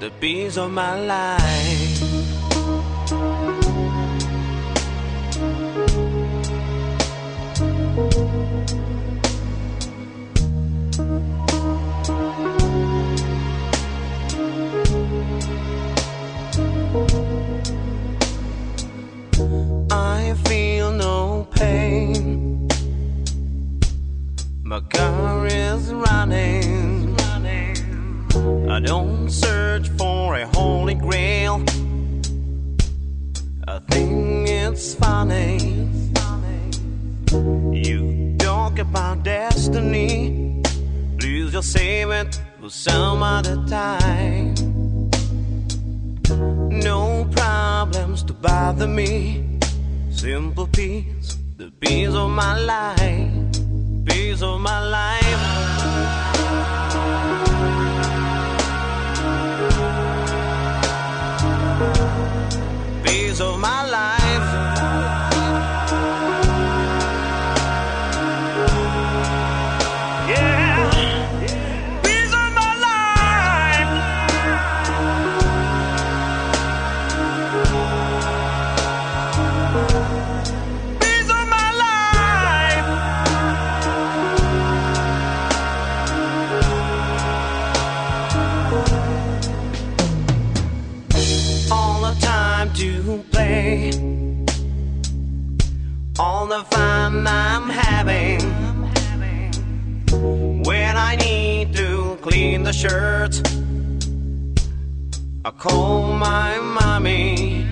the peace of my life. I don't search for a holy grail. I think it's funny. You talk about destiny. Please just save it for some other time. No problems to bother me. Simple peace, the peace of my life, peace of my life. All the fun I'm having. When I need to clean the shirts, I call my mommy.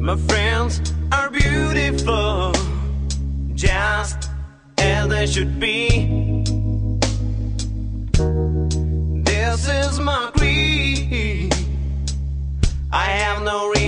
My friends are beautiful, just as they should be. This is my. I have no reason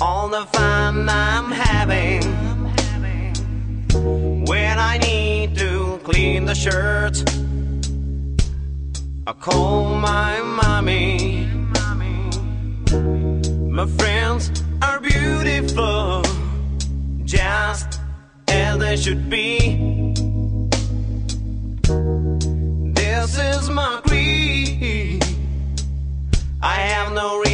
All the fun I'm having. When I need to clean the shirts, I call my mommy. My friends are beautiful, just as they should be. This is my creed. I have no reason.